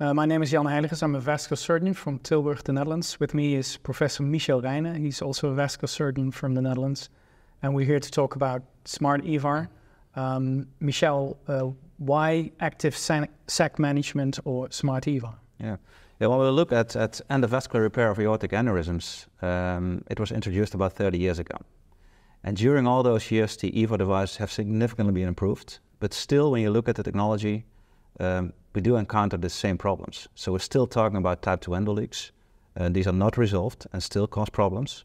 Uh, my name is Jan Heyligers. I'm a vascular surgeon from Tilburg, the Netherlands. With me is Professor Michel Reijnen. He's also a vascular surgeon from the Netherlands. And we're here to talk about smart EVAR. Um, Michel, uh, why active sac management or smart EVAR? Yeah. Yeah, when we look at, at endovascular repair of aortic aneurysms, um, it was introduced about 30 years ago. And during all those years, the EVAR devices have significantly been improved. But still, when you look at the technology, um, we do encounter the same problems. So we're still talking about type 2 endoleaks. Uh, these are not resolved and still cause problems.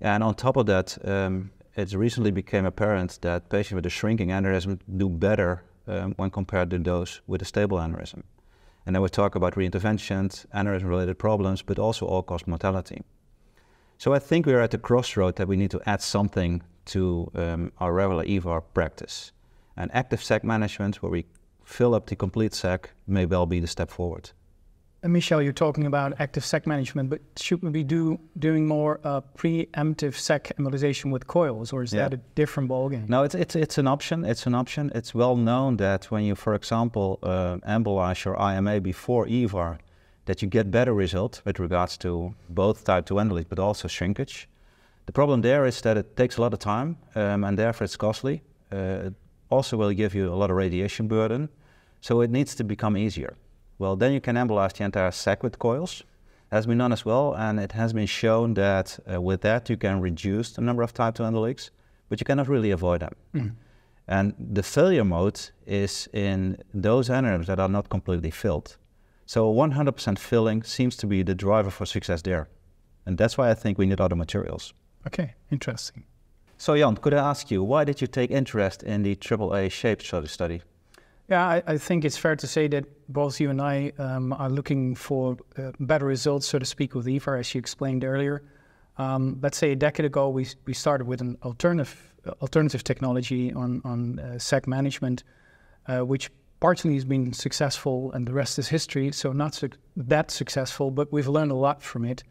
And on top of that, um, it recently became apparent that patients with a shrinking aneurysm do better um, when compared to those with a stable aneurysm. And then we talk about reinterventions, aneurysm-related problems, but also all-cause mortality. So I think we're at the crossroad that we need to add something to um, our regular EVAR practice. And active sac management, where we fill up the complete sac may well be the step forward. And Michel, you're talking about active sac management, but should we be do, doing more uh, preemptive sac embolization with coils, or is yeah. that a different ballgame? No, it's, it's, it's an option. It's an option. It's well known that when you, for example, uh, embolize your IMA before EVAR, that you get better results with regards to both type 2 endoleak, but also shrinkage. The problem there is that it takes a lot of time, um, and therefore it's costly. Uh, also will give you a lot of radiation burden. So it needs to become easier. Well, then you can embolize the entire sac with coils. It has been done as well, and it has been shown that uh, with that you can reduce the number of type 2 endoleaks, but you cannot really avoid them. Mm. And the failure mode is in those aneurysms that are not completely filled. So 100% filling seems to be the driver for success there. And that's why I think we need other materials. Okay, interesting. So Jan, could I ask you, why did you take interest in the AAA SHAPE study? Yeah, I, I, think it's fair to say that both you and I um, are looking for uh, better results, so to speak, with EVAR, as you explained earlier. Um, let's say a decade ago, we, we started with an alternative, alternative technology on, on uh, sac management, uh, which partially has been successful, and the rest is history, so not su- that successful, but we've learned a lot from it.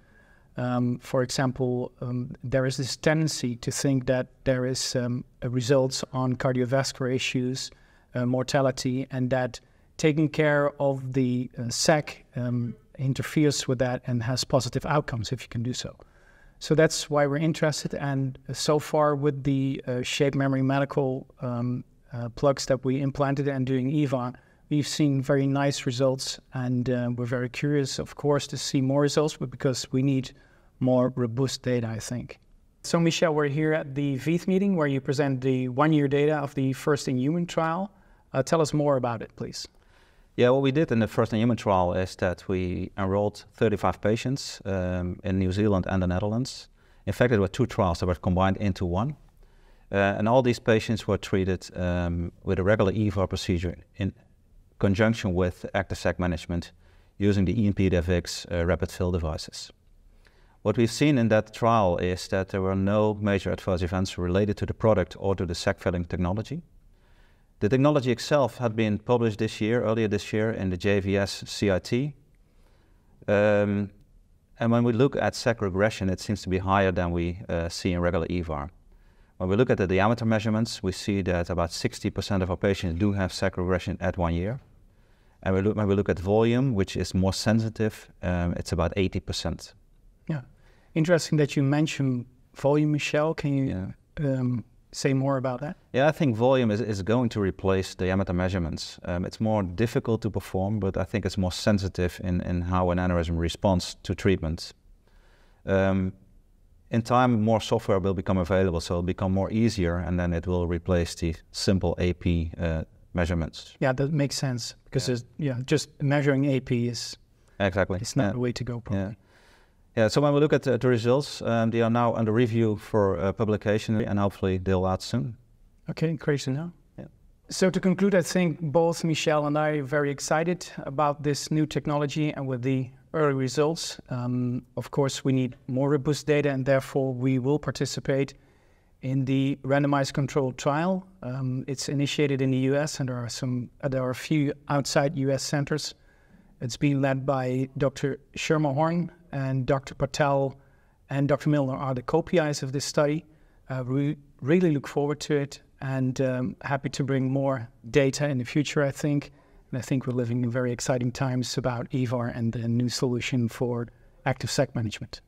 Um, for example, um, there is this tendency to think that there is um, results on cardiovascular issues, uh, mortality, and that taking care of the uh, sac um, interferes with that and has positive outcomes if you can do so. So that's why we're interested. And so far, with the uh, Shape Memory Medical um, uh, plugs that we implanted and doing EVAR, we've seen very nice results, and uh, we're very curious, of course, to see more results, but because we need more robust data, I think. So, Michel, we're here at the VEITH meeting where you present the one year data of the first in human trial. Uh, tell us more about it, please. Yeah, what we did in the first in human trial is that we enrolled 35 patients um, in New Zealand and the Netherlands. In fact, there were two trials that were combined into one. Uh, and all these patients were treated um, with a regular EVAR procedure in conjunction with active sac management using the IMPEDE-FX uh, rapid fill devices. What we've seen in that trial is that there were no major adverse events related to the product or to the sac filling technology. The technology itself had been published this year, earlier this year, in the JVS CIT. Um, and when we look at sac regression, it seems to be higher than we uh, see in regular EVAR. When we look at the diameter measurements, we see that about 60% of our patients do have sac regression at one year. And we look, when we look at volume, which is more sensitive, um, it's about 80%. Yeah. Interesting that you mentioned volume, Michel. Can you yeah. um, say more about that? Yeah, I think volume is, is going to replace the diameter measurements. Um, it's more difficult to perform, but I think it's more sensitive in, in how an aneurysm responds to treatment. Um, in time, more software will become available, so it'll become more easier, and then it will replace the simple AP uh, measurements. Yeah, that makes sense because yeah. yeah, just measuring AP is exactly it's not yeah. the way to go. Probably. Yeah. Yeah, so when we look at the, the results, um, they are now under review for uh, publication, and hopefully they'll out soon. Okay, great to know. Yeah. So to conclude, I think both Michel and I are very excited about this new technology and with the early results. Um, of course, we need more robust data, and therefore we will participate in the randomized controlled trial. Um, it's initiated in the U.S. and there are some uh, there are a few outside U.S. centers. It's being led by Dr. Schermerhorn and Dr. Patel and Dr. Milner are the co-PIs of this study. Uh, we really look forward to it and um, happy to bring more data in the future, I think And I think we're living in very exciting times about EVAR and the new solution for active sac management.